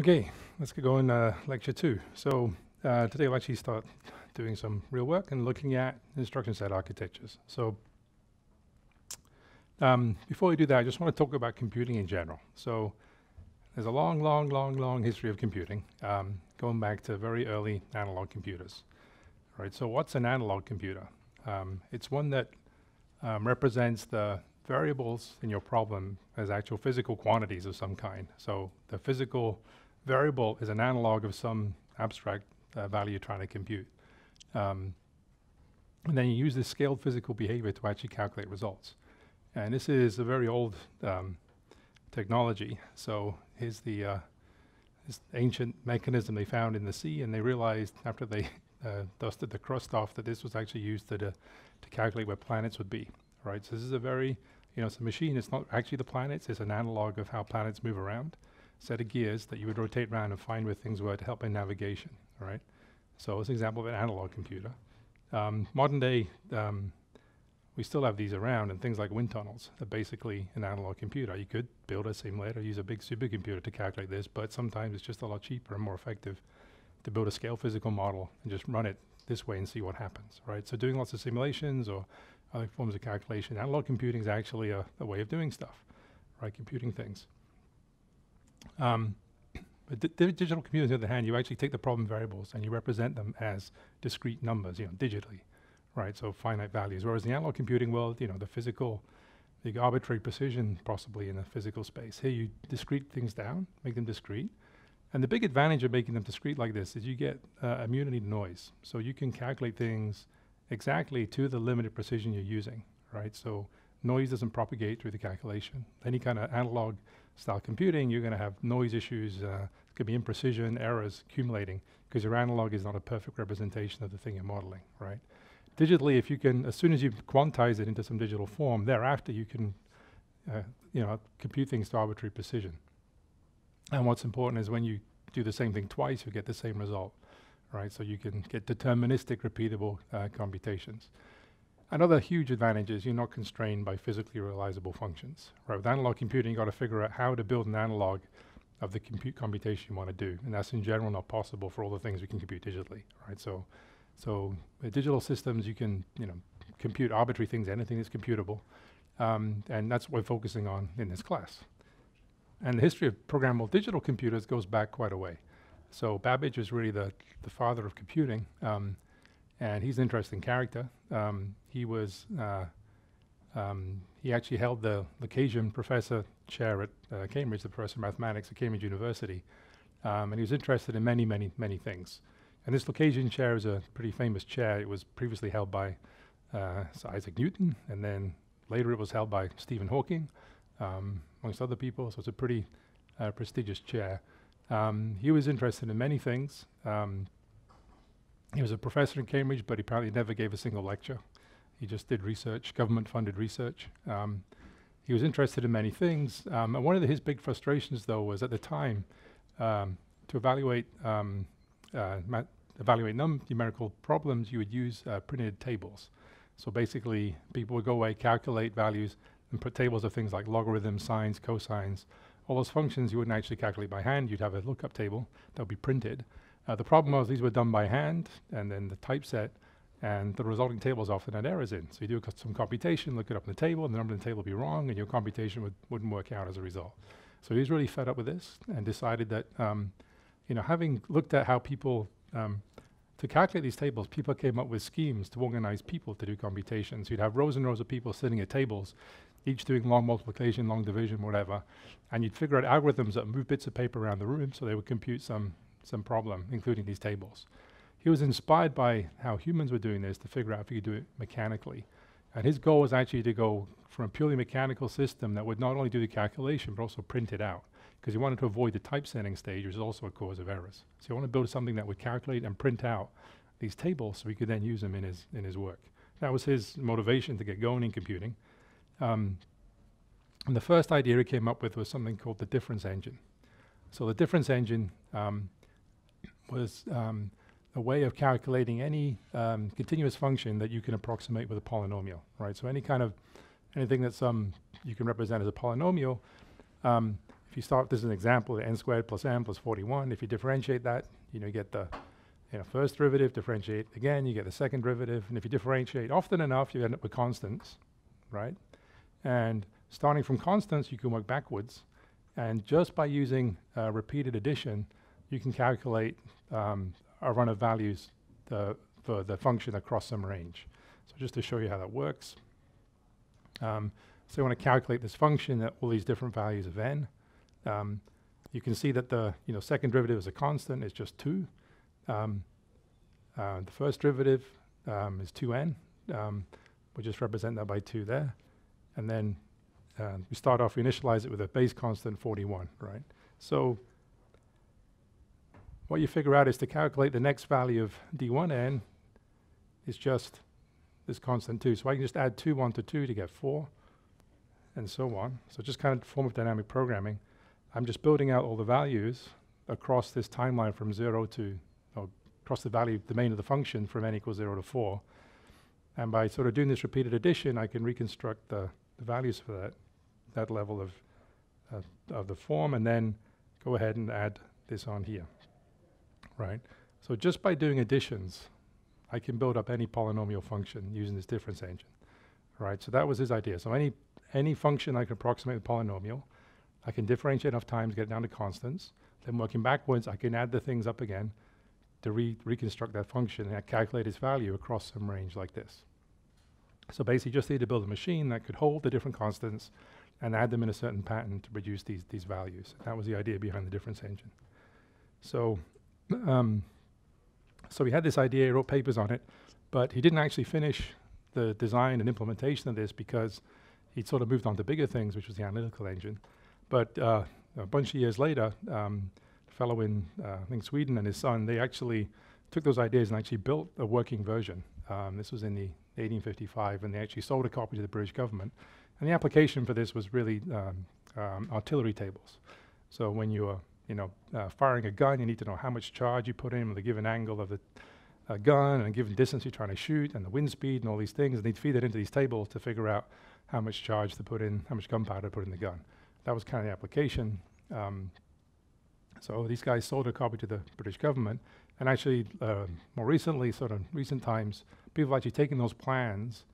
Okay, let's get going. Uh, lecture two. So uh, today we'll actually start doing some real work and looking at instruction set architectures. So um, before we do that, I just want to talk about computing in general. So there's a long, long, long, long history of computing, um, going back to very early analog computers. Right. So what's an analog computer? Um, it's one that um, represents the variables in your problem as actual physical quantities of some kind. So the physical variable is an analog of some abstract uh, value you're trying to compute. Um, and then you use this scaled physical behavior to actually calculate results. And this is a very old um, technology. So here's the uh, this ancient mechanism they found in the sea, and they realized after they uh, dusted the crust off that this was actually used to, to calculate where planets would be. Right. So this is a very, you know, it's a machine. It's not actually the planets. It's an analog of how planets move around set of gears that you would rotate around and find where things were to help in navigation, right? So it's an example of an analog computer. Um, modern day, um, we still have these around, and things like wind tunnels are basically an analog computer. You could build a simulator, use a big supercomputer to calculate this, but sometimes it's just a lot cheaper and more effective to build a scale physical model and just run it this way and see what happens, right? So doing lots of simulations or other forms of calculation, analog computing is actually a, a way of doing stuff, right? Computing things. Um, but digital computers, on the other hand, you actually take the problem variables and you represent them as discrete numbers, you know, digitally, right? So finite values. Whereas in the analog computing world, you know, the physical, the arbitrary precision possibly in a physical space. Here you discrete things down, make them discrete. And the big advantage of making them discrete like this is you get uh, immunity to noise. So you can calculate things exactly to the limited precision you're using, right? So noise doesn't propagate through the calculation. Any kind of analog style computing, you're going to have noise issues, uh, it could be imprecision, errors accumulating, because your analog is not a perfect representation of the thing you're modeling, right? Digitally, if you can, as soon as you quantize it into some digital form, thereafter you can, uh, you know, compute things to arbitrary precision. And what's important is when you do the same thing twice, you get the same result, right? So you can get deterministic, repeatable uh, computations. Another huge advantage is you're not constrained by physically realizable functions. Right? With analog computing, you've got to figure out how to build an analog of the compute computation you want to do. And that's in general not possible for all the things we can compute digitally. Right? So, so with digital systems, you can you know, compute arbitrary things, anything that's computable. Um, and that's what we're focusing on in this class. And the history of programmable digital computers goes back quite a way. So Babbage is really the, the father of computing. Um, and he's an interesting character. Um, he was uh, um, he actually held the Lucasian Professor Chair at uh, Cambridge, the Professor of Mathematics at Cambridge University, um, and he was interested in many, many, many things. And this Lucasian chair is a pretty famous chair. It was previously held by uh, Isaac Newton, and then later it was held by Stephen Hawking, um, amongst other people. So it's a pretty uh, prestigious chair. Um, he was interested in many things. He was a professor in Cambridge, but he apparently never gave a single lecture. He just did research, government-funded research. Um, he was interested in many things. Um, and one of the, his big frustrations, though, was at the time um, to evaluate um, uh, evaluate numerical problems, you would use uh, printed tables. So basically, people would go away, calculate values, and put tables of things like logarithms, sines, cosines. All those functions you wouldn't actually calculate by hand. You'd have a lookup table that would be printed. Uh, the problem was these were done by hand, and then the typeset and the resulting tables often had errors in. So you do some computation, look it up in the table, and the number in the table will be wrong, and your computation would, wouldn't work out as a result. So he was really fed up with this and decided that, um, you know, having looked at how people, um, to calculate these tables, people came up with schemes to organize people to do computations. You'd have rows and rows of people sitting at tables, each doing long multiplication, long division, whatever, and you'd figure out algorithms that move bits of paper around the room so they would compute some, some problem, including these tables he was inspired by how humans were doing this to figure out if he could do it mechanically. And his goal was actually to go from a purely mechanical system that would not only do the calculation, but also print it out. Because he wanted to avoid the typesetting stage, which is also a cause of errors. So he wanted to build something that would calculate and print out these tables so he could then use them in his, in his work. That was his motivation to get going in computing. Um, and the first idea he came up with was something called the difference engine. So the difference engine um, was um, a way of calculating any um, continuous function that you can approximate with a polynomial, right? So any kind of anything that's um, you can represent as a polynomial, um, if you start, this is an example, n squared plus m plus 41. If you differentiate that, you know, you get the you know, first derivative, differentiate again, you get the second derivative. And if you differentiate often enough, you end up with constants, right? And starting from constants, you can work backwards. And just by using uh, repeated addition, you can calculate um, a run of values uh, for the function across some range. So just to show you how that works. Um, so you want to calculate this function at all these different values of n. Um, you can see that the you know second derivative is a constant, it's just 2. Um, uh, the first derivative um, is 2n. Um, we just represent that by 2 there. And then uh, we start off, we initialize it with a base constant 41, right? So what you figure out is to calculate the next value of d1n is just this constant 2. So I can just add 2 1 to 2 to get 4, and so on. So just kind of form of dynamic programming. I'm just building out all the values across this timeline from 0 to, or across the value the domain of the function from n equals 0 to 4. And by sort of doing this repeated addition, I can reconstruct the, the values for that, that level of, uh, of the form, and then go ahead and add this on here, right? So just by doing additions, I can build up any polynomial function using this difference engine, right? So that was his idea. So any, any function I can approximate with polynomial, I can differentiate enough times, get it down to constants. Then working backwards, I can add the things up again to re reconstruct that function and calculate its value across some range like this. So basically just need to build a machine that could hold the different constants and add them in a certain pattern to produce these, these values. That was the idea behind the difference engine. So, um, so he had this idea, he wrote papers on it, but he didn't actually finish the design and implementation of this because he'd sort of moved on to bigger things, which was the analytical engine. But uh, a bunch of years later, um, a fellow in, uh, I think, Sweden and his son, they actually took those ideas and actually built a working version. Um, this was in the 1855, and they actually sold a copy to the British government. And the application for this was really um, um, artillery tables. So when you are, you know, uh, firing a gun, you need to know how much charge you put in with given angle of the uh, gun and a given distance you're trying to shoot and the wind speed and all these things. And they'd feed that into these tables to figure out how much charge to put in, how much gunpowder to put in the gun. That was kind of the application. Um, so these guys sold a copy to the British government. And actually, uh, more recently, sort of recent times, people have actually taken those plans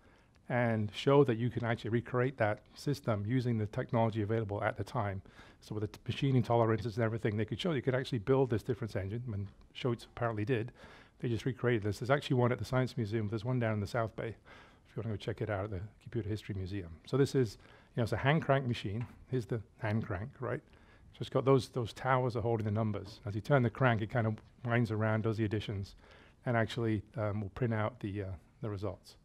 and show that you can actually recreate that system using the technology available at the time. So with the machining tolerances and everything, they could show you could actually build this difference engine, and Scheutz apparently did. They just recreated this. There's actually one at the Science Museum. There's one down in the South Bay, if you want to go check it out at the Computer History Museum. So this is, you know, it's a hand crank machine. Here's the hand crank, right? So it's got those, those towers are holding the numbers. As you turn the crank, it kind of winds around, does the additions, and actually um, will print out the, uh, the results.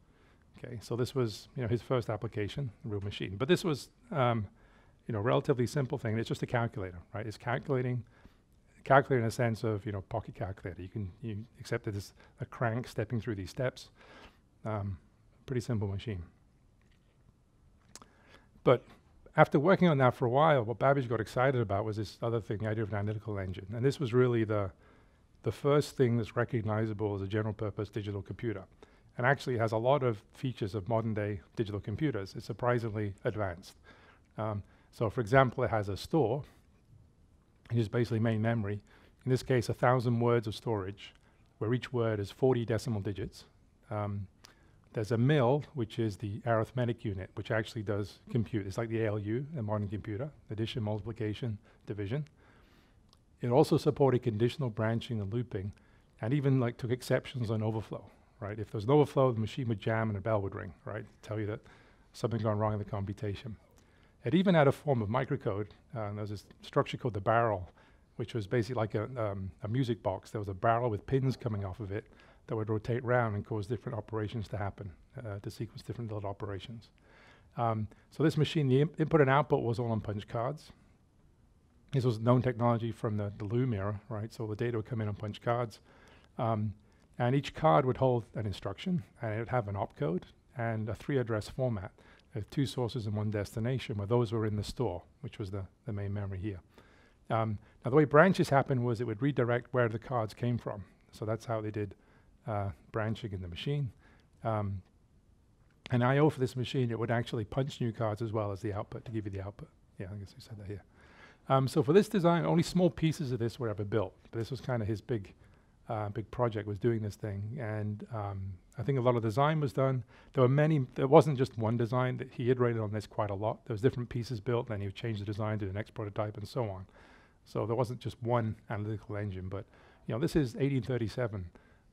Okay, so this was you know his first application, real machine. But this was um, you know relatively simple thing. It's just a calculator, right? It's calculating, calculator in a sense of you know pocket calculator. You can you accept it as a crank stepping through these steps. Um, pretty simple machine. But after working on that for a while, what Babbage got excited about was this other thing, the idea of an analytical engine. And this was really the the first thing that's recognizable as a general purpose digital computer and actually has a lot of features of modern day digital computers. It's surprisingly advanced. Um, so for example, it has a store, which is basically main memory. In this case, a thousand words of storage, where each word is 40 decimal digits. Um, there's a mill, which is the arithmetic unit, which actually does compute. It's like the ALU, a modern computer, addition, multiplication, division. It also supported conditional branching and looping, and even like took exceptions on overflow right? If there's an overflow, the machine would jam and a bell would ring, right? Tell you that something's gone wrong in the computation. It even had a form of microcode. Uh, there's this structure called the barrel, which was basically like a, um, a music box. There was a barrel with pins coming off of it that would rotate around and cause different operations to happen, uh, to sequence different little operations. Um, so this machine, the input and output was all on punch cards. This was known technology from the, the Loom era, right? So the data would come in on punch cards. Um, and each card would hold an instruction, and it would have an opcode and a three address format. There two sources and one destination, where those were in the store, which was the, the main memory here. Um, now, the way branches happened was it would redirect where the cards came from. So that's how they did uh, branching in the machine. Um, and I/O for this machine, it would actually punch new cards as well as the output to give you the output. Yeah, I guess we said that here. Um, so for this design, only small pieces of this were ever built. But this was kind of his big, uh, big project was doing this thing. And um, I think a lot of design was done. There were many. There wasn't just one design. That he iterated on this quite a lot. There was different pieces built, and he would change the design to the next prototype, and so on. So there wasn't just one analytical engine. But you know, this is 1837,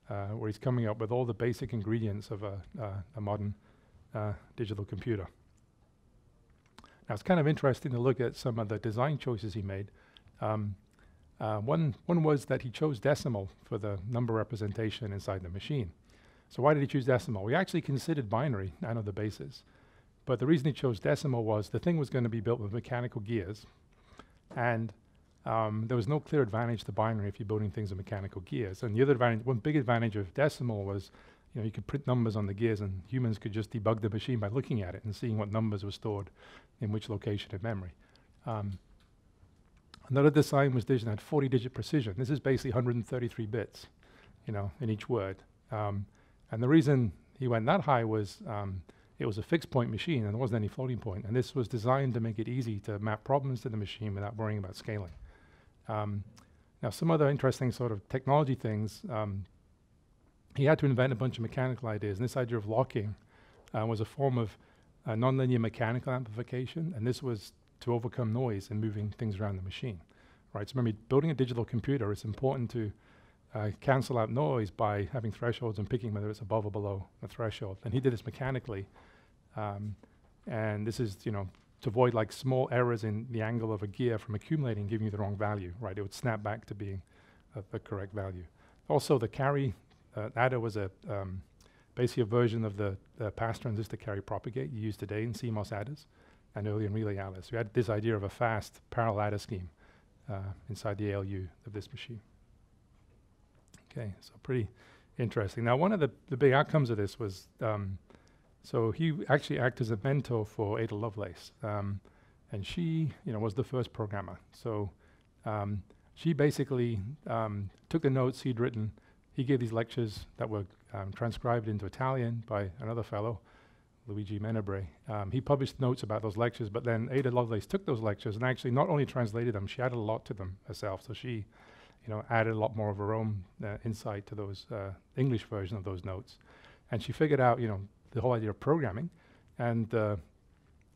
uh, where he's coming up with all the basic ingredients of a, uh, a modern uh, digital computer. Now it's kind of interesting to look at some of the design choices he made. Um, uh, one, one was that he chose decimal for the number representation inside the machine. So why did he choose decimal? We actually considered binary, I know the bases. But the reason he chose decimal was the thing was going to be built with mechanical gears. And um, there was no clear advantage to binary if you're building things with mechanical gears. And the other advantage, one big advantage of decimal was you know, you could print numbers on the gears and humans could just debug the machine by looking at it and seeing what numbers were stored in which location of memory. Um, another design was Digital had 40 digit precision. This is basically 133 bits, you know, in each word. Um, and the reason he went that high was um, it was a fixed point machine and there wasn't any floating point. And this was designed to make it easy to map problems to the machine without worrying about scaling. Um, now, some other interesting sort of technology things um, he had to invent a bunch of mechanical ideas. And this idea of locking uh, was a form of uh, nonlinear mechanical amplification, and this was to overcome noise and moving things around the machine. Right. So remember, building a digital computer, it's important to uh, cancel out noise by having thresholds and picking whether it's above or below the threshold. And he did this mechanically, um, and this is you know to avoid like small errors in the angle of a gear from accumulating, giving you the wrong value. Right. It would snap back to being the correct value. Also, the carry uh, adder was a um, basically a version of the, the pass transistor carry propagate you use today in CMOS adders and early relay adders. We had this idea of a fast parallel adder scheme uh, inside the ALU of this machine. Okay, so pretty interesting. Now, one of the, the big outcomes of this was um, so he actually acted as a mentor for Ada Lovelace, um, and she, you know, was the first programmer. So um, she basically um, took the notes he'd written he gave these lectures that were um, transcribed into Italian by another fellow, Luigi Menabrea. Um, he published notes about those lectures, but then Ada Lovelace took those lectures and actually not only translated them, she added a lot to them herself. So she, you know, added a lot more of her own uh, insight to those uh, English version of those notes. And she figured out, you know, the whole idea of programming. And uh,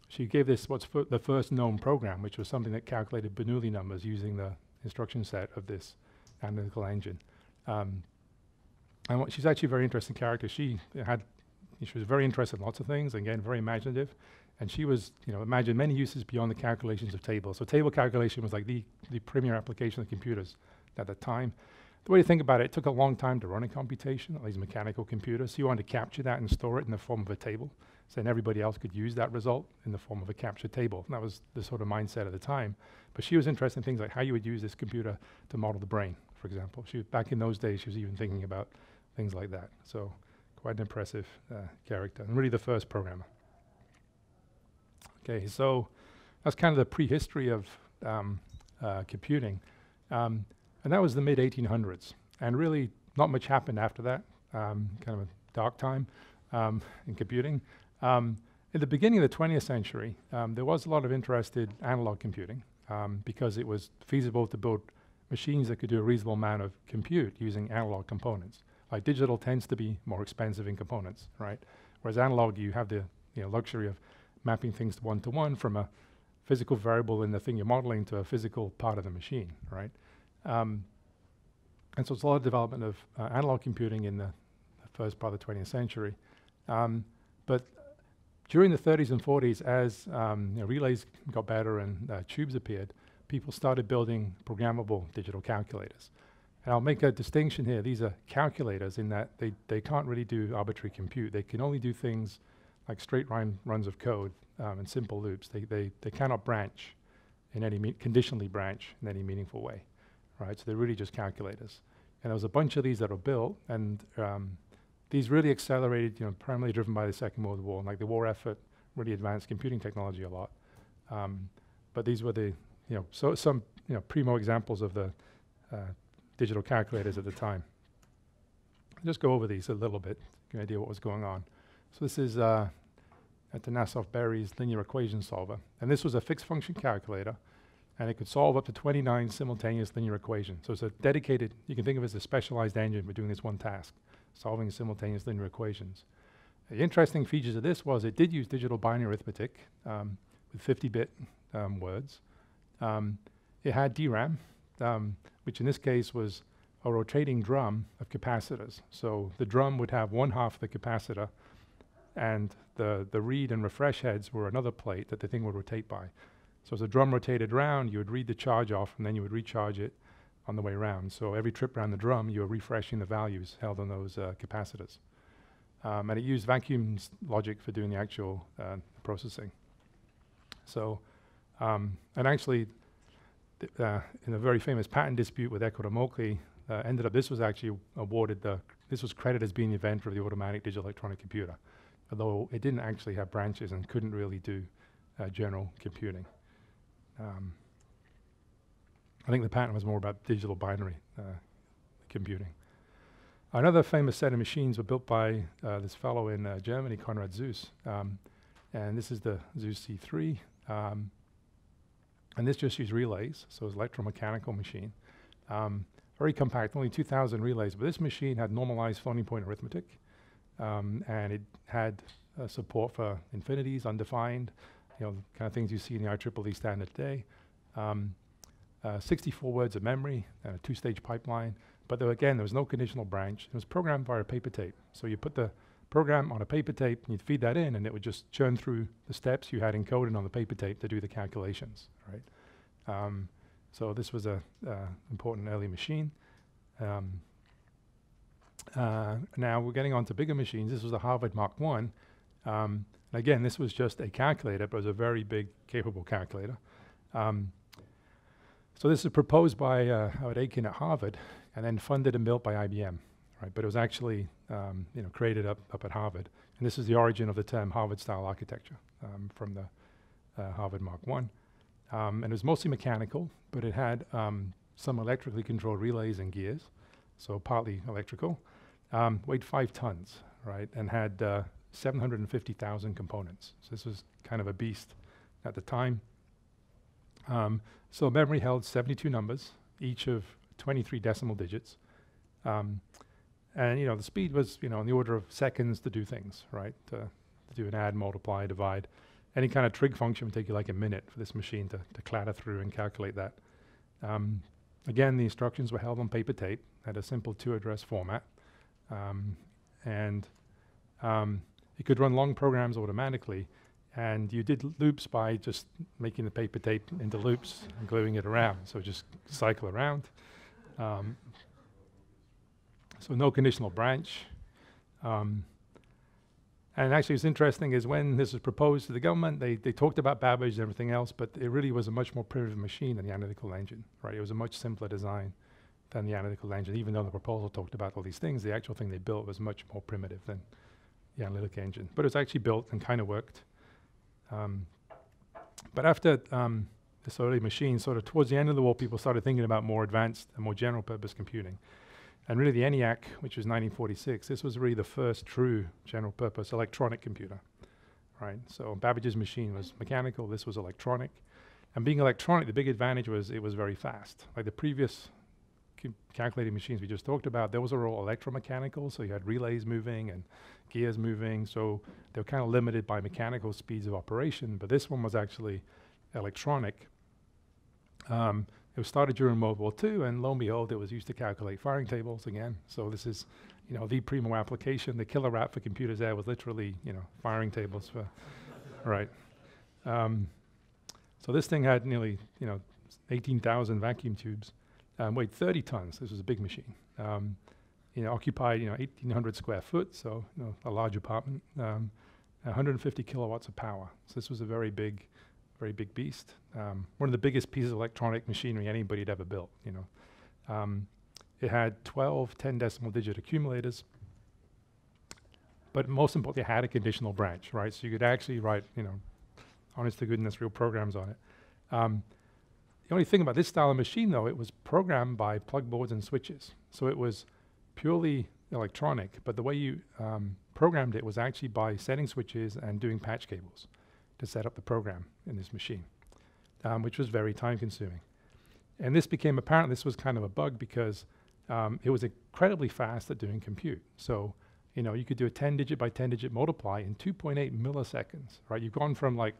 she gave this what's the first known program, which was something that calculated Bernoulli numbers using the instruction set of this analytical engine. Um, and she's actually a very interesting character. She had, she was very interested in lots of things, again, very imaginative. And she was, you know, imagined many uses beyond the calculations of tables. So table calculation was like the, the premier application of computers at the time. The way to think about it, it took a long time to run a computation, all these mechanical computers. So you wanted to capture that and store it in the form of a table. So then everybody else could use that result in the form of a captured table. And that was the sort of mindset at the time. But she was interested in things like how you would use this computer to model the brain, for example. She, back in those days, she was even thinking about things like that. So quite an impressive uh, character, and really the first programmer. Okay, so that's kind of the prehistory of um, uh, computing. Um, and that was the mid 1800s. And really, not much happened after that, um, kind of a dark time um, in computing. Um, in the beginning of the 20th century, um, there was a lot of interest in analog computing because it was feasible to build machines that could do a reasonable amount of compute using analog components. Like digital tends to be more expensive in components, right? Whereas analog, you have the you know, luxury of mapping things one to one from a physical variable in the thing you're modeling to a physical part of the machine, right? Um, and so it's a lot of development of uh, analog computing in the, the, first part of the 20th century. Um, but during the 30s and 40s, as um, you know, relays got better and uh, tubes appeared, people started building programmable digital calculators. And I'll make a distinction here. These are calculators in that they, they can't really do arbitrary compute. They can only do things like straight line runs of code um, and simple loops. They, they, they cannot branch in any conditionally branch in any meaningful way, right? So they're really just calculators. And there was a bunch of these that were built, and um, these really accelerated, you know, primarily driven by the Second World War. And like the war effort really advanced computing technology a lot. Um, but these were the, you know, so some, you know, primo examples of the uh, digital calculators at the time. I'll just go over these a little bit, get an idea what was going on. So this is uh, Atanasoff Berry's linear equation solver. And this was a fixed function calculator. and it could solve up to 29 simultaneous linear equations. So it's a dedicated, you can think of it as a specialized engine for doing this one task, solving simultaneous linear equations. The interesting features of this was it did use digital binary arithmetic um, with 50-bit um, words. Um, it had DRAM, um, which in this case was a rotating drum of capacitors. So the drum would have one half the capacitor, and the, the read and refresh heads were another plate that the thing would rotate by. So as the drum rotated around, you would read the charge off, and then you would recharge it on the way around. So every trip around the drum, you were refreshing the values held on those uh, capacitors. Um, and it used vacuum logic for doing the actual uh, processing. So, um, and actually, uh, in a very famous patent dispute with Equator uh, ended up this was actually awarded the this was credited as being the inventor of the automatic digital electronic computer, although it didn't actually have branches and couldn't really do uh, general computing. Um, I think the patent was more about digital binary uh, computing. Another famous set of machines were built by uh, this fellow in uh, Germany, Konrad Zuse. Um, and this is the Zuse Z3. Um, and this just used relays, so it's electromechanical machine. Um, very compact, only 2,000 relays. But this machine had normalized floating point arithmetic. Um, and it had uh, support for infinities, undefined, you know, kind of things you see in the IEEE standard today. Um, uh, 64 words of memory, and a two-stage pipeline. But there, again, there was no conditional branch. It was programmed via paper tape. So you put the program on a paper tape, and you'd feed that in, and it would just churn through the steps you had encoded on the paper tape to do the calculations, right? Um, so this was an uh, important early machine. Um, uh, now we're getting on to bigger machines. This was a Harvard Mark I. Um, again, this was just a calculator, but it was a very big, capable calculator. Um, so this is proposed by uh, Howard Aiken at Harvard, and then funded and built by IBM, right? But it was actually, um, you know, created up, up at Harvard. And this is the origin of the term Harvard-style architecture um, from the uh, Harvard Mark I. Um, and it was mostly mechanical, but it had um, some electrically controlled relays and gears, so partly electrical. Um, weighed five tons, right, and had uh, 750,000 components. So this was kind of a beast at the time. Um, so memory held 72 numbers, each of 23 decimal digits. Um, and you know the speed was you know in the order of seconds to do things, right? To, to do an add, multiply, divide. Any kind of trig function would take you like a minute for this machine to, to clatter through and calculate that. Um, again, the instructions were held on paper tape, had a simple two-address format, um, and um, it could run long programs automatically, and you did loops by just making the paper tape into loops and gluing it around. So just cycle around. So no conditional branch. Um, and actually, what's interesting is when this was proposed to the government, they, they talked about Babbage and everything else, but it really was a much more primitive machine than the analytical engine, right? It was a much simpler design than the analytical engine. Even though the proposal talked about all these things, the actual thing they built was much more primitive than the analytic engine. But it was actually built and kind of worked. Um, but after um, this early machine, sort of towards the end of the war, people started thinking about more advanced and more general purpose computing. And really the ENIAC, which was 1946, this was really the first true general purpose electronic computer, right? So Babbage's machine was mechanical, this was electronic. And being electronic, the big advantage was it was very fast. Like the previous calculating machines we just talked about, those were all electromechanical, so you had relays moving and gears moving, so they were kind of limited by mechanical speeds of operation, but this one was actually electronic. Um, it was started during World War II, and lo and behold, it was used to calculate firing tables again. So this is, you know, the primo application. The killer app for computers there was literally, you know, firing tables for, right. Um, so this thing had nearly, you know, 18,000 vacuum tubes, um, weighed 30 tons. This was a big machine. Um, you know, occupied, you know, 1,800 square foot, so, you know, a large apartment, um, 150 kilowatts of power. So this was a very big, very big beast. Um, one of the biggest pieces of electronic machinery anybody had ever built, you know. Um, it had 12 10 decimal digit accumulators, but most importantly, it had a conditional branch, right? So you could actually write, you know, honest to goodness, real programs on it. Um, the only thing about this style of machine, though, it was programmed by plug boards and switches. So it was purely electronic, but the way you um, programmed it was actually by setting switches and doing patch cables to set up the program in this machine. um, which was very time consuming. And this became apparent, this was kind of a bug because um, it was incredibly fast at doing compute. So, you know, you could do a 10 digit by 10 digit multiply in 2.8 milliseconds, right? You've gone from like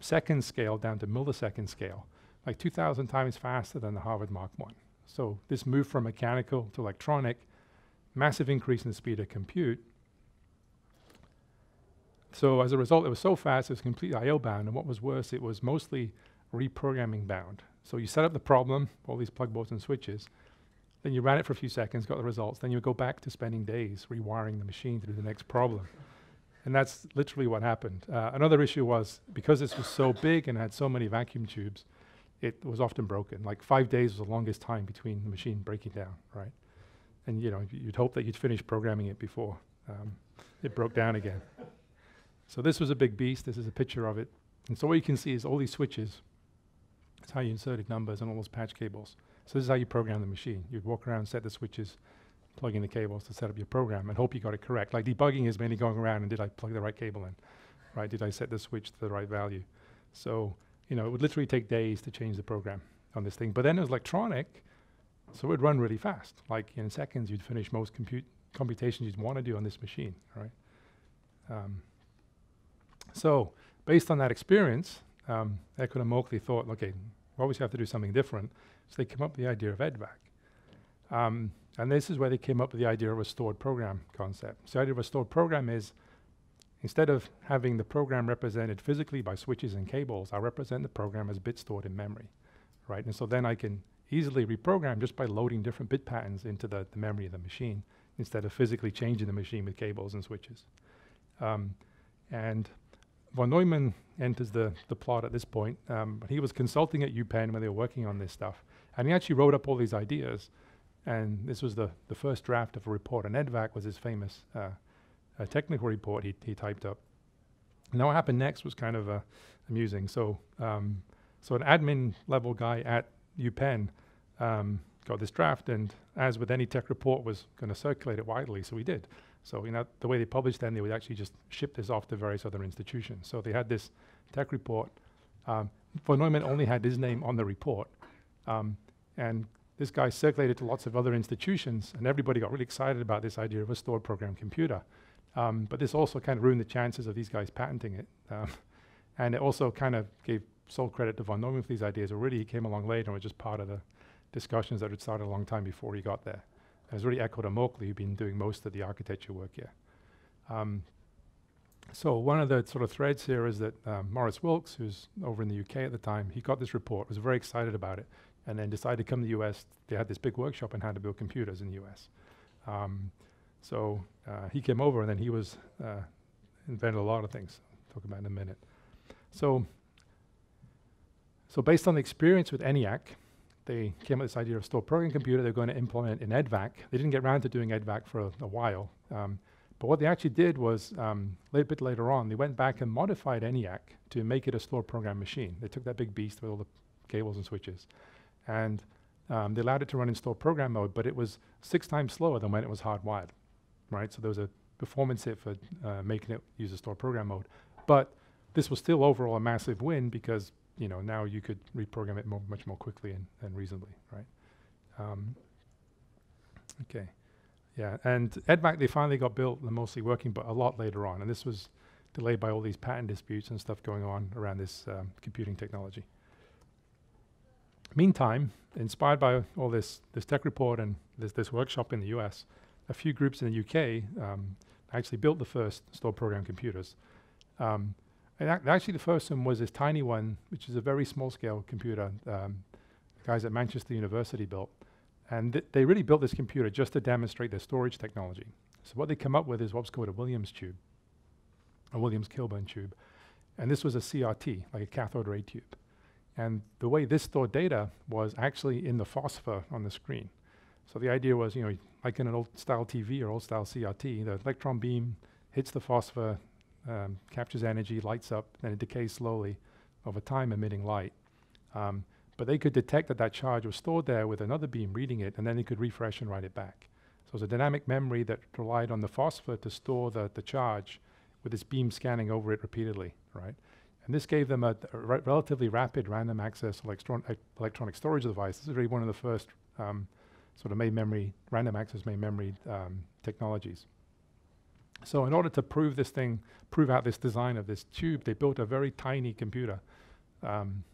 second scale down to millisecond scale, like 2,000 times faster than the Harvard Mark 1. So this move from mechanical to electronic, massive increase in the speed of compute. So as a result, it was so fast, it was completely I.O. bound, and what was worse, it was mostly reprogramming bound. So you set up the problem, all these plug boards and switches, then you ran it for a few seconds, got the results, then you would go back to spending days rewiring the machine to do the next problem. And that's literally what happened. Uh, another issue was because this was so big and had so many vacuum tubes, it was often broken. Like five days was the longest time between the machine breaking down, right? And you know, you'd hope that you'd finish programming it before um, it broke down again. So this was a big beast. This is a picture of it. And so what you can see is all these switches. That's how you inserted numbers and all those patch cables. So this is how you program the machine. You'd walk around, set the switches, plug in the cables to set up your program and hope you got it correct. Like debugging is mainly going around and did I plug the right cable in, right? Did I set the switch to the right value? So, you know, it would literally take days to change the program on this thing. But then it was electronic, so it would run really fast. Like in seconds, you'd finish most compute computations you'd want to do on this machine, right? Um, so based on that experience, um, Eckert and Mauchly thought, okay, we always have to do something different. So they came up with the idea of EDVAC. Um, and this is where they came up with the idea of a stored program concept. So the idea of a stored program is instead of having the program represented physically by switches and cables, I represent the program as bits stored in memory, right? And so then I can easily reprogram just by loading different bit patterns into the, the memory of the machine instead of physically changing the machine with cables and switches. Um, and von Neumann enters the, the plot at this point. Um, he was consulting at UPenn when they were working on this stuff. And he actually wrote up all these ideas. And this was the, the first draft of a report. And EDVAC was his famous uh, uh, technical report he, he typed up. Now what happened next was kind of uh, amusing. So, um, so an admin level guy at UPenn um, got this draft, and as with any tech report, was going to circulate it widely. So we did. So you know the way they published them, they would actually just ship this off to various other institutions. So they had this tech report. Um, von Neumann only had his name on the report, um, and this guy circulated to lots of other institutions, and everybody got really excited about this idea of a stored program computer. Um, but this also kind of ruined the chances of these guys patenting it. Um, and it also kind of gave sole credit to von Neumann for these ideas. Already he came along later and was just part of the discussions that had started a long time before he got there. Was really and Mauchly who've been doing most of the architecture work here. Um, so one of the sort of threads here is that um, Maurice Wilkes, who's over in the UK at the time, he got this report, was very excited about it, and then decided to come to the US. They had this big workshop on how to build computers in the US. Um, so uh, he came over, and then he was uh, invented a lot of things. I'll talk about in a minute. So, so based on the experience with ENIAC, they came up with this idea of stored program computer they're going to implement in EDVAC. They didn't get around to doing EDVAC for a, a while. Um, but what they actually did was, um, a little bit later on, they went back and modified ENIAC to make it a stored program machine. They took that big beast with all the cables and switches, and um, they allowed it to run in stored program mode, but it was six times slower than when it was hardwired, right? So there was a performance hit for uh, making it use a stored program mode. But this was still overall a massive win because you know now you could reprogram it much more quickly and, and reasonably, right? Um, okay. Yeah, and EDVAC, they finally got built and mostly working, but a lot later on. And this was delayed by all these patent disputes and stuff going on around this um, computing technology. Meantime, inspired by all this, this tech report and this, this workshop in the US, a few groups in the UK um, actually built the first stored program computers. Um, and ac actually, the first one was this tiny one, which is a very small scale computer. Um, guys at Manchester University built. And th they really built this computer just to demonstrate their storage technology. So what they come up with is what's called a Williams tube, a Williams Kilburn tube. And this was a CRT, like a cathode ray tube. And the way this stored data was actually in the phosphor on the screen. So the idea was, you know, like in an old style TV or old style CRT, the electron beam hits the phosphor, um, captures energy, lights up, and it decays slowly over time, emitting light. Um, but they could detect that that charge was stored there with another beam reading it, and then they could refresh and write it back. So it was a dynamic memory that relied on the phosphor to store the, the charge with this beam scanning over it repeatedly, right? And this gave them a, a re- relatively rapid random access electron- electronic storage device. This is really one of the first um, sort of main memory, random access main memory um, technologies. So in order to prove this thing, prove out this design of this tube, they built a very tiny computer. Um,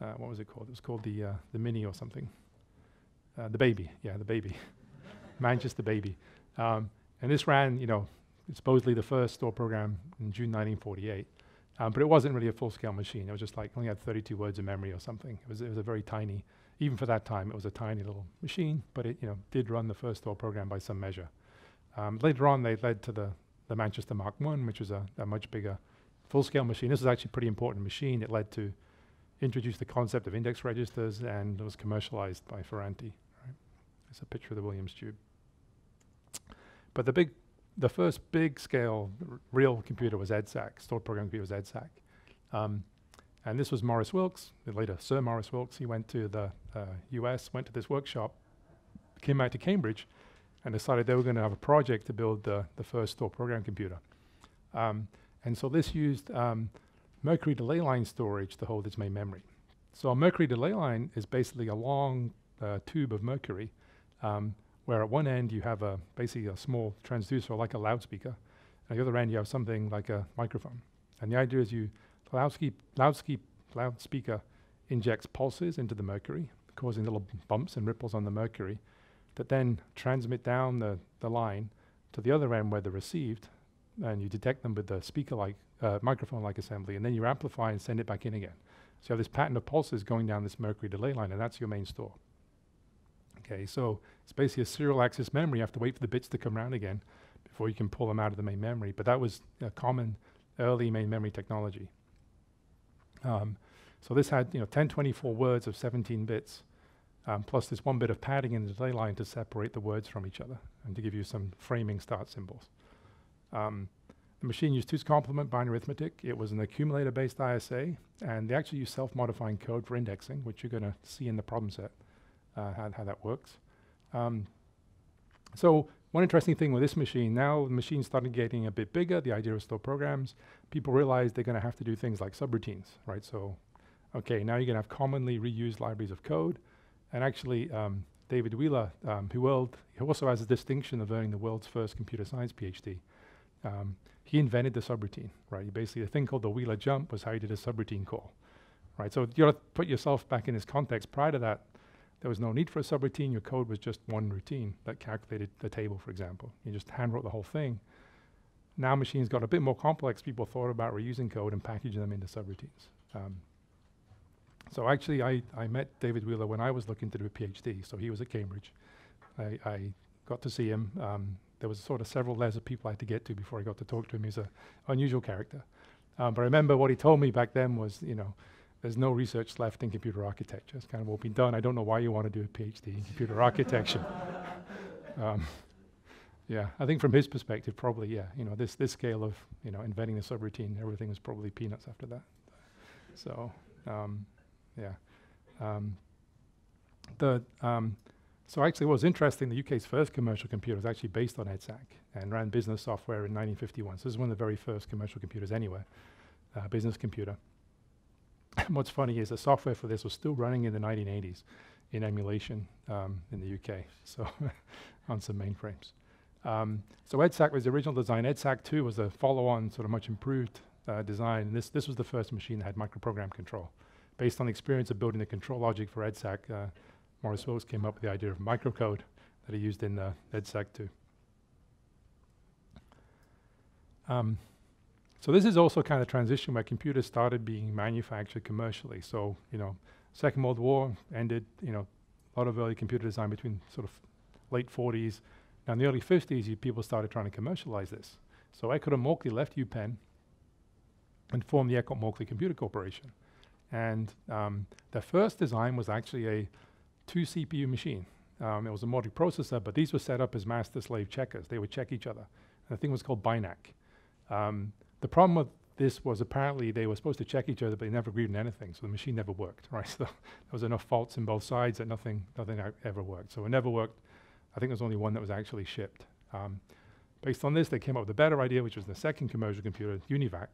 uh, what was it called? It was called the uh, the Mini or something. Uh, the Baby, yeah, the Baby, Manchester Baby. Um, and this ran, you know, supposedly the first store program in June 1948. Um, but it wasn't really a full-scale machine. It was just like only had 32 words of memory or something. It was it was a very tiny, even for that time, it was a tiny little machine. But it you know did run the first store program by some measure. Um, later on, they led to the the Manchester Mark I, which was a, a much bigger full-scale machine. This was actually a pretty important machine. It led to introduce the concept of index registers and was commercialized by Ferranti. Right? It's a picture of the Williams tube. But the big the first big scale real computer was EDSAC, stored program computer was EDSAC. Um, and this was Maurice Wilkes, later Sir Maurice Wilkes. He went to the uh, US, went to this workshop, came back to Cambridge, and decided they were going to have a project to build the, the first stored program computer. Um, and so this used um, mercury delay line storage to hold its main memory. So a mercury delay line is basically a long uh, tube of mercury um, where at one end you have a basically a small transducer like a loudspeaker, and at the other end you have something like a microphone. And the idea is you loudspeak, loudspeak, loudspeaker injects pulses into the mercury, causing little bumps and ripples on the mercury, that then transmit down the, the line to the other end where they're received, and you detect them with the speaker-like, uh, microphone-like assembly, and then you amplify and send it back in again. So you have this pattern of pulses going down this mercury delay line, and that's your main store. Okay, so it's basically a serial access memory. You have to wait for the bits to come around again before you can pull them out of the main memory. But that was a common early main memory technology. Um, so this had you know 1024 words of 17 bits, um, plus there's one bit of padding in the delay line to separate the words from each other and to give you some framing start symbols. Um, the machine used two's complement binary arithmetic. It was an accumulator-based ISA, and they actually used self-modifying code for indexing, which you're going to see in the problem set uh, how, how that works. Um, so one interesting thing with this machine, now the machine started getting a bit bigger, the idea of store programs, people realized they're going to have to do things like subroutines, right? So, okay, now you're going to have commonly reused libraries of code. And actually, um, David Wheeler, um, who, world, who also has the distinction of earning the world's first computer science PhD, um, he invented the subroutine, right? He basically, a thing called the Wheeler jump was how you did a subroutine call, right? So you got to put yourself back in this context. Prior to that, there was no need for a subroutine. Your code was just one routine that calculated the table, for example. You just hand wrote the whole thing. Now machines got a bit more complex. People thought about reusing code and packaging them into subroutines. Um, so actually, I, I met David Wheeler when I was looking to do a PhD. So he was at Cambridge. I, I got to see him. Um, there was sort of several layers of people I had to get to before I got to talk to him. He's an unusual character. Um, but I remember what he told me back then was, you know, there's no research left in computer architecture. It's kind of all been done. I don't know why you want to do a PhD in computer architecture. Um, yeah, I think from his perspective, probably, yeah, you know, this, this scale of, you know, inventing the subroutine, everything was probably peanuts after that. So, um, yeah. Um, the, um, so actually what was interesting, the UK's first commercial computer was actually based on EDSAC and ran business software in 1951. So this is one of the very first commercial computers anywhere, uh, business computer. What's funny is the software for this was still running in the 1980s in emulation um, in the UK, so on some mainframes. Um, so EDSAC was the original design. EDSAC 2 was a follow-on, sort of much improved uh, design. And this, this was the first machine that had microprogram control. Based on the experience of building the control logic for EDSAC, uh, Maurice Wilkes came up with the idea of microcode that he used in uh, EDSAC 2. Um, so this is also kind of transition where computers started being manufactured commercially. So, you know, Second World War ended, you know, a lot of early computer design between sort of late 40s. Now in the early 50s, people started trying to commercialize this. So Eckert and Mauchly left UPenn and formed the Eckert Mauchly Computer Corporation. And um, first design was actually a two CPU machine. Um, it was a multiprocessor, but these were set up as master-slave checkers. They would check each other. And the thing was called BINAC. Um, the problem with this was apparently they were supposed to check each other, but they never agreed on anything, so the machine never worked, right? So there was enough faults in both sides that nothing, nothing ever worked. So it never worked. I think there was only one that was actually shipped. Um, based on this, they came up with a better idea, which was the second commercial computer, UNIVAC.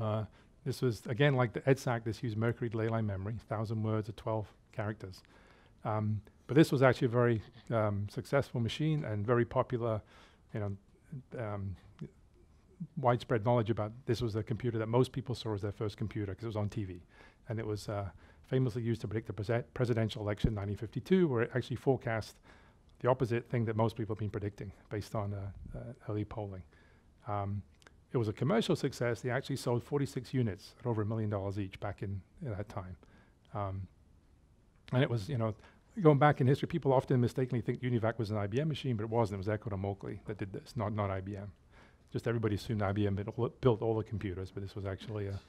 Uh, This was, again, like the EDSAC, this used mercury delay line memory, 1,000 words or 12 characters. Um, but this was actually a very um, successful machine and very popular, you know, um, widespread knowledge about this was the computer that most people saw as their first computer because it was on TV. And it was uh, famously used to predict the presidential election in 1952, where it actually forecast the opposite thing that most people have been predicting based on uh, uh, early polling. Um, it was a commercial success. They actually sold 46 units at over a million dollars each back in, in that time. Um, and it was, you know, going back in history, people often mistakenly think UNIVAC was an IBM machine, but it wasn't. It was Eckert and Mauchly that did this, not, not IBM. Just everybody assumed IBM all, built all the computers, but this was actually a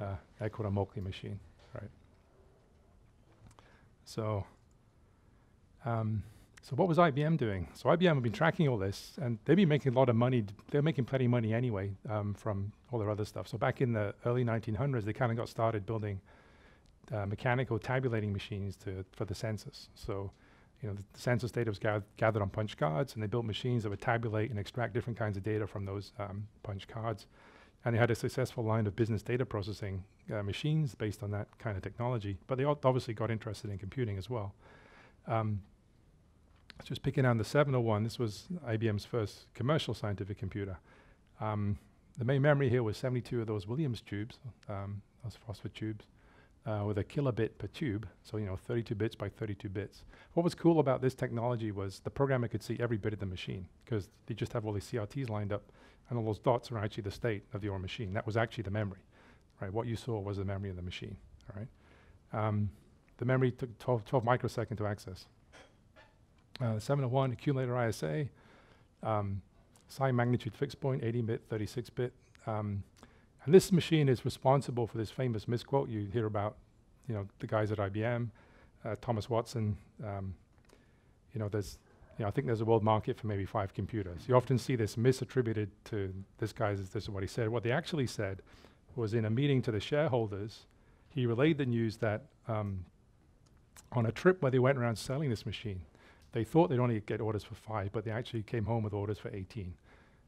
uh, Eckert and Mauchly machine, right? So, um, so what was IBM doing? So IBM had been tracking all this, and they'd been making a lot of money. They're making plenty of money anyway um, from all their other stuff. So back in the early 1900s, they kind of got started building uh, mechanical tabulating machines to for the census. So, you know, the, the census data was gath gathered on punch cards, and they built machines that would tabulate and extract different kinds of data from those um, punch cards. And they had a successful line of business data processing uh, machines based on that kind of technology. But they obviously got interested in computing as well. Um, just picking on the 701, this was IBM's first commercial scientific computer. Um, the main memory here was 72 of those Williams tubes, um, those phosphor tubes, uh, with a kilobit per tube, so you know 32 bits by 32 bits. What was cool about this technology was the programmer could see every bit of the machine because they just have all these CRTs lined up, and all those dots are actually the state of your machine. That was actually the memory, right? What you saw was the memory of the machine, all right? Um, the memory took 12, 12 microseconds to access. Uh, 701 accumulator ISA, um, sign magnitude fixed point, 18-bit, 36-bit. Um, and this machine is responsible for this famous misquote you hear about, you know, the guys at IBM, uh, Thomas Watson. Um, you know, there's, you know, I think there's a world market for maybe five computers. You often see this misattributed to this guy's, this is what he said. What they actually said was in a meeting to the shareholders, he relayed the news that um, on a trip where they went around selling this machine, they thought they'd only get orders for five, but they actually came home with orders for 18.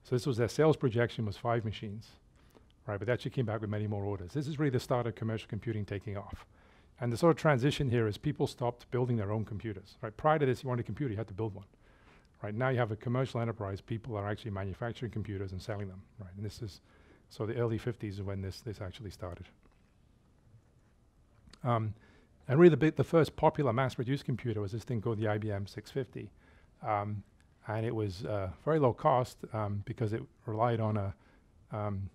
So this was their sales projection was five machines, right? But they actually came back with many more orders. This is really the start of commercial computing taking off. And the sort of transition here is people stopped building their own computers, right? Prior to this, you wanted a computer, you had to build one. Right now you have a commercial enterprise, people are actually manufacturing computers and selling them, right? And this is, so the early 50s is when this, this actually started. Um, and really, the, big, the first popular mass-produced computer was this thing called the IBM 650. Um, and it was uh, very low cost um, because it relied on a, um,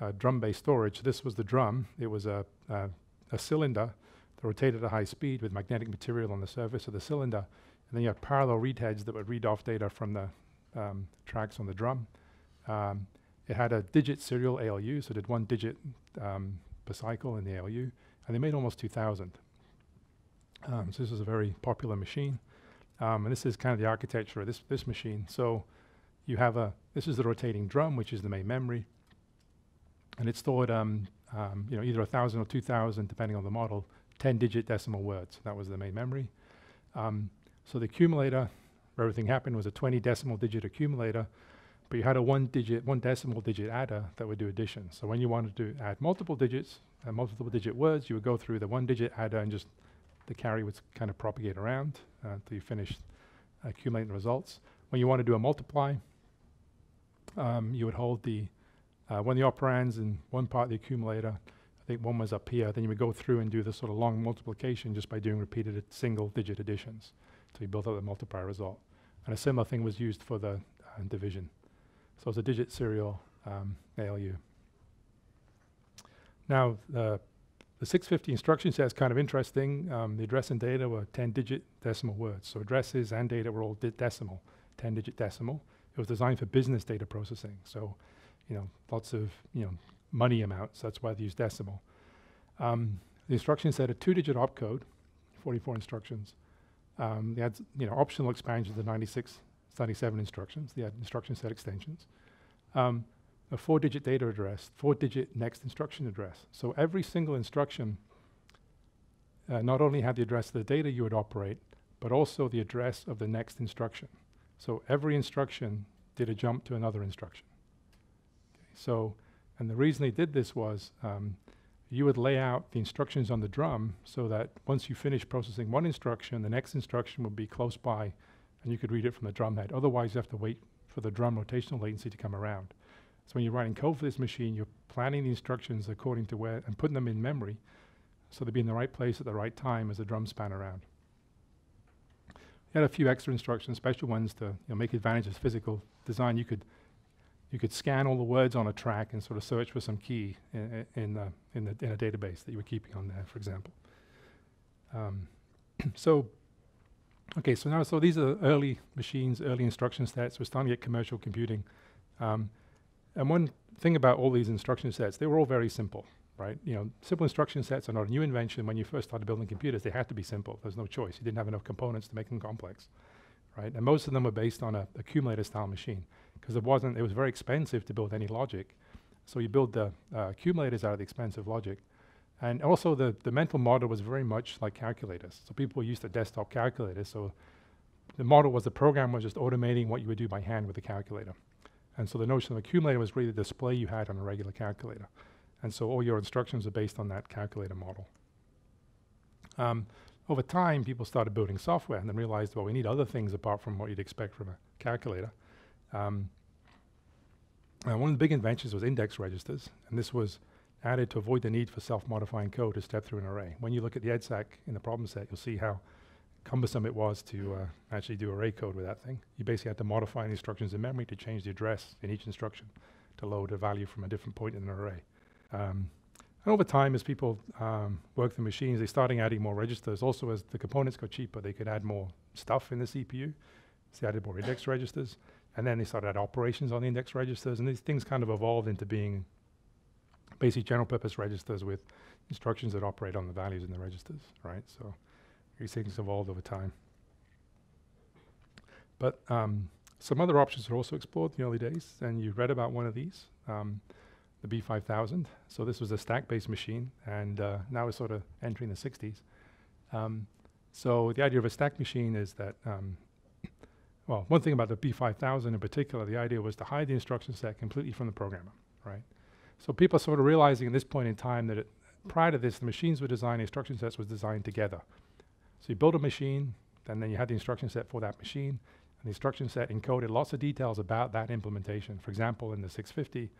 a drum-based storage. This was the drum. It was a, a, a, cylinder that rotated at high speed with magnetic material on the surface of the cylinder. And then you had parallel read heads that would read off data from the um, tracks on the drum. Um, it had a digit serial ALU, so it did one digit um, per cycle in the ALU. And they made almost 2,000. Um, so this is a very popular machine. Um, and this is kind of the architecture of this, this machine. So you have a, this is the rotating drum, which is the main memory. And it stored, um, um you know, either 1,000 or 2,000, depending on the model, 10-digit decimal words. That was the main memory. Um, so the accumulator, where everything happened, was a 20 decimal digit accumulator, but you had a one digit, one decimal digit adder that would do addition. So when you wanted to add multiple digits, uh, multiple digit words, you would go through the one digit adder and just the carry would kind of propagate around uh, until you finish accumulating the results. When you want to do a multiply, um, you would hold the uh, one of the operands in one part of the accumulator. I think one was up here. Then you would go through and do this sort of long multiplication just by doing repeated single-digit additions. So you build up the multiplier result. And a similar thing was used for the uh, division. So it's a digit serial um, ALU. Now, the the 650 instruction set is kind of interesting. Um, the address and data were 10-digit decimal words. So addresses and data were all decimal, 10-digit decimal. It was designed for business data processing. So, you know, lots of, you know, money amounts. That's why they use decimal. Um, the instruction set a two-digit opcode, 44 instructions. Um, they had, you know, optional expansions of 96, 97 instructions. They had instruction set extensions. Um, a four-digit data address, four-digit next instruction address. So every single instruction uh, not only had the address of the data you would operate, but also the address of the next instruction. So every instruction did a jump to another instruction. So, And the reason they did this was um, you would lay out the instructions on the drum so that once you finish processing one instruction, the next instruction would be close by and you could read it from the drum head. Otherwise, you have to wait for the drum rotational latency to come around. So when you're writing code for this machine, you're planning the instructions according to where and putting them in memory so they'd be in the right place at the right time as the drums span around. You had a few extra instructions, special ones to you know, make advantage of physical design. You could you could scan all the words on a track and sort of search for some key in in, in, the, in a database that you were keeping on there, for example. Um, so, okay, so now so these are early machines, early instruction sets. We're starting to get commercial computing, um, and one thing about all these instruction sets, they were all very simple right? You know, simple instruction sets are not a new invention. When you first started building computers, they had to be simple. There's no choice. You didn't have enough components to make them complex, right? And most of them were based on a accumulator-style machine because it wasn't. It was very expensive to build any logic, so you build the uh, accumulators out of the expensive logic. And also, the the mental model was very much like calculators. So people used to desktop calculators. So the model was the program was just automating what you would do by hand with a calculator. And so the notion of accumulator was really the display you had on a regular calculator. And so all your instructions are based on that calculator model. Um, over time, people started building software and then realized, well, we need other things apart from what you'd expect from a calculator. Um, uh, one of the big inventions was index registers, and this was added to avoid the need for self-modifying code to step through an array. When you look at the EDSAC in the problem set, you'll see how cumbersome it was to uh, actually do array code with that thing. You basically had to modify the instructions in memory to change the address in each instruction to load a value from a different point in an array. Um, and over time, as people um, work the machines, they started adding more registers. Also, as the components got cheaper, they could add more stuff in the CPU. So they added more index registers. And then they started adding operations on the index registers. And these things kind of evolved into being basically general purpose registers with instructions that operate on the values in the registers, right? So these things evolved over time. But um, some other options were also explored in the early days. And you read about one of these. Um, the B5000. So this was a stack-based machine, and uh, now we're sort of entering the 60s. Um, so the idea of a stack machine is that, um, well, one thing about the B5000 in particular, the idea was to hide the instruction set completely from the programmer, right? So people are sort of realizing at this point in time that it, prior to this, the machines were designed, instruction sets was designed together. So you build a machine, and then you had the instruction set for that machine, and the instruction set encoded lots of details about that implementation. For example, in the 650,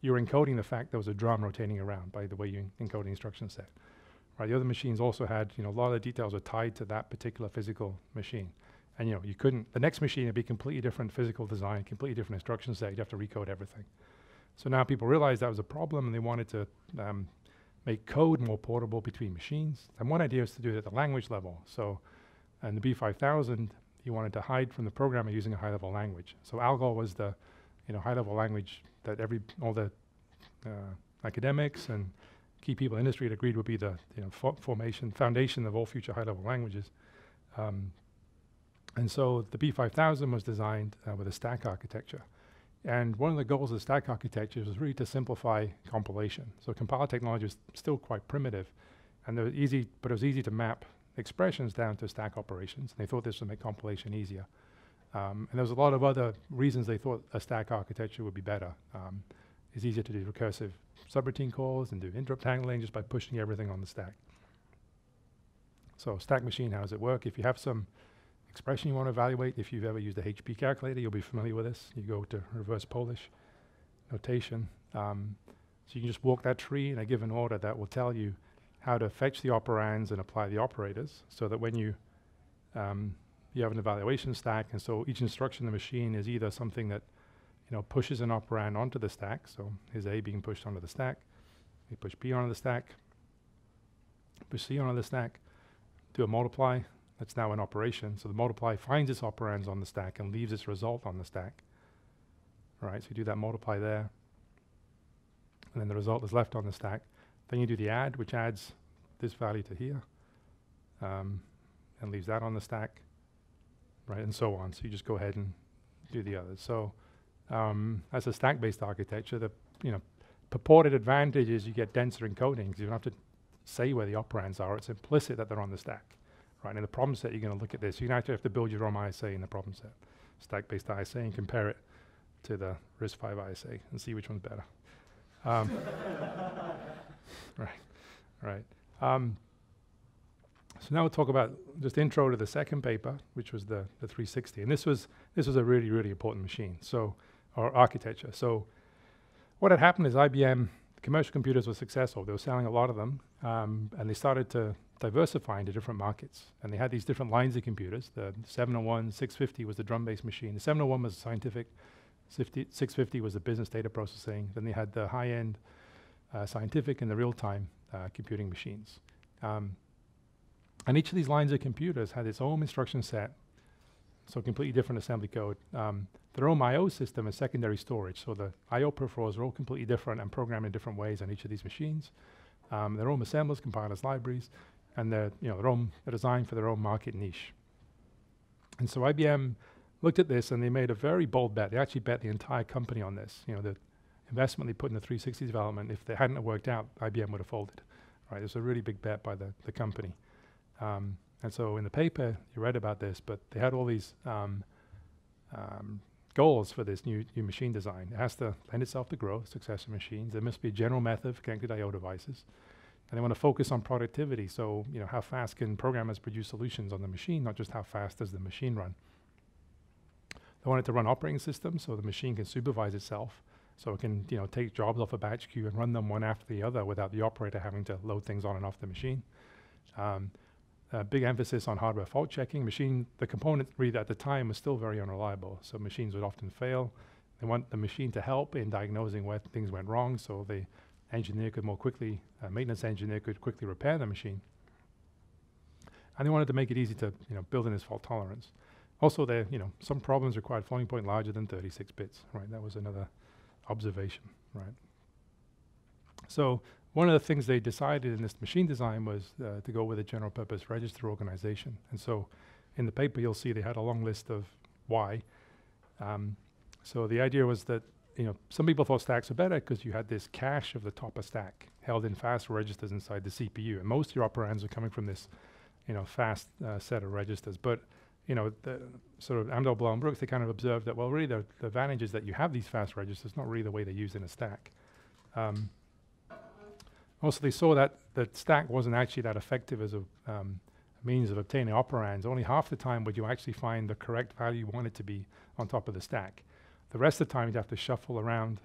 you're encoding the fact there was a drum rotating around by the way you encode the instruction set. Right, the other machines also had, you know, a lot of the details were tied to that particular physical machine. And you know, you couldn't, the next machine would be completely different physical design, completely different instruction set, you'd have to recode everything. So now people realized that was a problem and they wanted to um, make code more portable between machines. And one idea is to do it at the language level. So, in the B5000, you wanted to hide from the programmer using a high-level language. So Algol was the, you know, high-level language that every all the uh, academics and key people in industry had agreed would be the you know fo formation foundation of all future high-level languages. Um, and so the B5000 was designed uh, with a stack architecture. And one of the goals of stack architecture was really to simplify compilation. So compiler technology was still quite primitive, and was easy, but it was easy to map expressions down to stack operations. And they thought this would make compilation easier. Um, and there was a lot of other reasons they thought a stack architecture would be better. Um, it's easier to do recursive subroutine calls and do interrupt handling just by pushing everything on the stack. So stack machine, how does it work? If you have some expression you want to evaluate, if you've ever used a HP calculator, you'll be familiar with this. You go to reverse Polish notation. Um, so you can just walk that tree in a given order that will tell you how to fetch the operands and apply the operators so that when you um, you have an evaluation stack, and so each instruction in the machine is either something that you know pushes an operand onto the stack, so is A being pushed onto the stack, we push B onto the stack, push C onto the stack, do a multiply, that's now in operation. So the multiply finds its operands on the stack and leaves its result on the stack. Right, so you do that multiply there, and then the result is left on the stack. Then you do the add, which adds this value to here, um, and leaves that on the stack right, and so on. So you just go ahead and do the others. So um, as a stack-based architecture, the you know purported advantage is you get denser encoding because you don't have to say where the operands are. It's implicit that they're on the stack, right? In the problem set, you're going to look at this. You actually have to build your own ISA in the problem set, stack-based ISA, and compare it to the RISC-V ISA and see which one's better. Um, right, right. Um, so now we'll talk about just intro to the second paper, which was the, the 360. And this was, this was a really, really important machine, so, or architecture. So what had happened is IBM commercial computers were successful. They were selling a lot of them, um, and they started to diversify into different markets. And they had these different lines of computers. The 701, 650 was the drum-based machine. The 701 was scientific. 650 was the business data processing. Then they had the high-end uh, scientific and the real-time uh, computing machines. Um, and each of these lines of computers had its own instruction set, so completely different assembly code. Um, their own I/O system and secondary storage. So the I/O peripherals are all completely different and programmed in different ways on each of these machines. Um, their own assemblers, compilers, libraries, and they're, you know, their own, designed for their own market niche. And so IBM looked at this and they made a very bold bet. They actually bet the entire company on this. You know, the investment they put in the 360 development, if they hadn't worked out, IBM would have folded. Right? It was a really big bet by the, the company. Um, and so in the paper, you read about this, but they had all these um, um, goals for this new, new machine design. It has to lend itself to growth, successor machines. There must be a general method for connected I.O. devices. And they want to focus on productivity. So, you know, how fast can programmers produce solutions on the machine, not just how fast does the machine run. They want it to run operating systems so the machine can supervise itself. So it can, you know, take jobs off a batch queue and run them one after the other without the operator having to load things on and off the machine. Um, a big emphasis on hardware fault checking. Machine, the component read at the time was still very unreliable, so machines would often fail. They want the machine to help in diagnosing where things went wrong, so the engineer could more quickly, uh, maintenance engineer could quickly repair the machine. And they wanted to make it easy to, you know, build in this fault tolerance. Also, there, you know, some problems required floating point larger than 36 bits, right? That was another observation, right? So one of the things they decided in this machine design was uh, to go with a general purpose register organization. And so in the paper, you'll see they had a long list of why. Um, so the idea was that, you know, some people thought stacks were better because you had this cache of the top of stack held in fast registers inside the CPU. And most of your operands are coming from this, you know, fast uh, set of registers. But, you know, the sort of Amdahl, Blaauw, and Brooks, they kind of observed that, well, really the, the advantage is that you have these fast registers, not really the way they're used in a stack. Um, also, they saw that the stack wasn't actually that effective as a um, means of obtaining operands. Only half the time would you actually find the correct value you wanted to be on top of the stack. The rest of the time, you'd have to shuffle around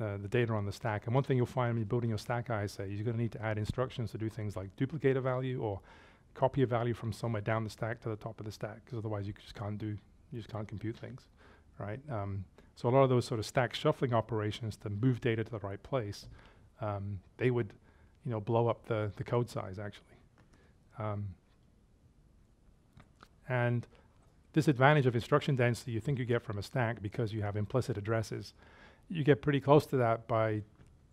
uh, the data on the stack. And one thing you'll find when you're building your stack ISA is you're going to need to add instructions to do things like duplicate a value or copy a value from somewhere down the stack to the top of the stack, because otherwise you just can't do, you just can't compute things, right? Um, so a lot of those sort of stack shuffling operations to move data to the right place um, they would, you know, blow up the, the code size actually. Um, and this advantage of instruction density you think you get from a stack because you have implicit addresses, you get pretty close to that by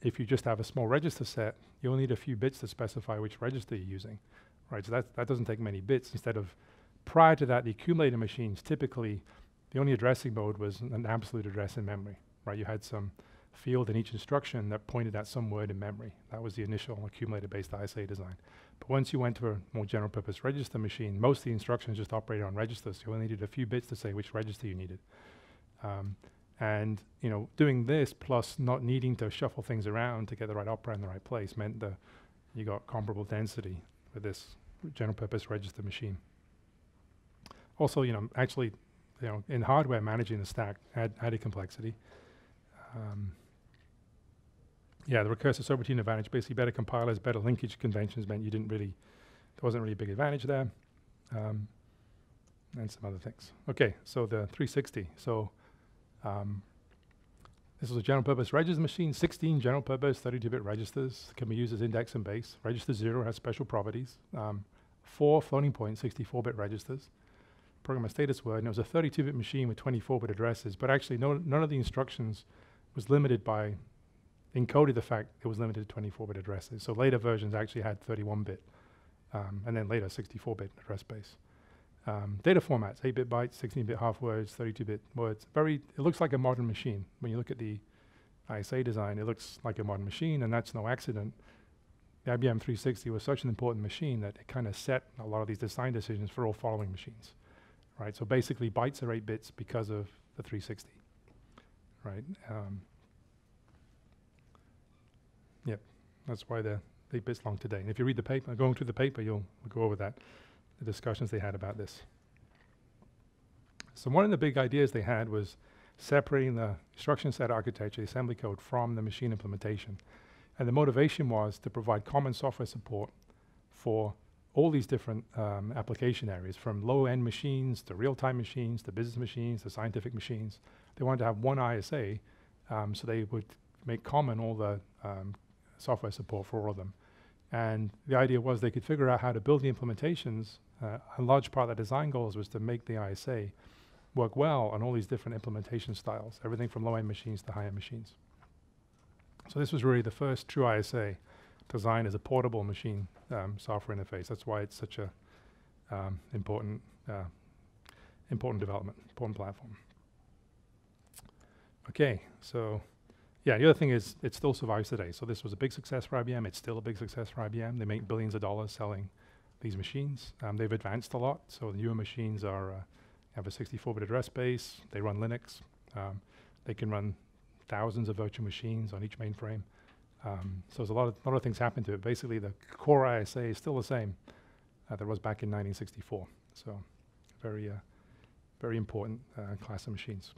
if you just have a small register set, you'll need a few bits to specify which register you're using, right? So that, that doesn't take many bits. Instead of prior to that, the accumulator machines typically, the only addressing mode was an absolute address in memory, right? You had some field in each instruction that pointed at some word in memory. That was the initial accumulator-based ISA design. But once you went to a more general purpose register machine, most of the instructions just operated on registers. So You only needed a few bits to say which register you needed. Um, and you know, doing this plus not needing to shuffle things around to get the right operand in the right place meant that you got comparable density with this general purpose register machine. Also, you know, actually, you know, in hardware managing the stack add added complexity. Um, yeah, the recursive subroutine advantage, basically better compilers, better linkage conventions meant you didn't really, there wasn't really a big advantage there. Um, and some other things. Okay, so the 360. So um, this was a general purpose register machine, 16 general purpose 32-bit registers can be used as index and base. Register 0 has special properties. Um, four floating point 64-bit registers. Programmer status word, and it was a 32-bit machine with 24-bit addresses, but actually no, none of the instructions was limited by encoded the fact it was limited to 24-bit addresses. So later versions actually had 31-bit, um, and then later 64-bit address space. Um, data formats, 8-bit bytes, 16-bit half words, 32-bit words. Very, it looks like a modern machine. When you look at the ISA design, it looks like a modern machine, and that's no accident. The IBM 360 was such an important machine that it kind of set a lot of these design decisions for all following machines, right? So basically, bytes are 8 bits because of the 360, right? Um, That's why they're eight bits long today. And if you read the paper, going through the paper, you'll go over that, the discussions they had about this. So one of the big ideas they had was separating the instruction set architecture, the assembly code, from the machine implementation. And the motivation was to provide common software support for all these different um, application areas, from low-end machines to real-time machines to business machines to scientific machines. They wanted to have one ISA, um, so they would make common all the um, software support for all of them. And the idea was they could figure out how to build the implementations. Uh, a large part of the design goals was to make the ISA work well on all these different implementation styles, everything from low-end machines to high-end machines. So this was really the first true ISA designed as a portable machine um, software interface. That's why it's such a um, important, uh, important development, important platform. Okay, so yeah, the other thing is it still survives today. So this was a big success for IBM. It's still a big success for IBM. They make billions of dollars selling these machines. Um, they've advanced a lot. So the newer machines are uh, have a 64-bit address space. They run Linux. Um, they can run thousands of virtual machines on each mainframe. Um, so there's a lot of, lot of things happen to it. Basically, the core ISA is still the same uh, that was back in 1964. So very, uh, very important uh, class of machines.